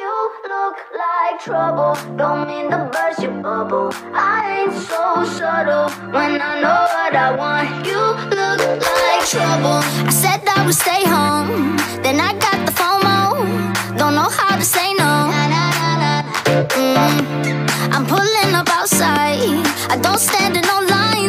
You look like trouble. Don't mean to burst your bubble. I ain't so subtle when I know what I want. You look like trouble. I said I would stay home, then I got the FOMO. Don't know how to say no. Mm, I'm pulling up outside. I don't stand in no line.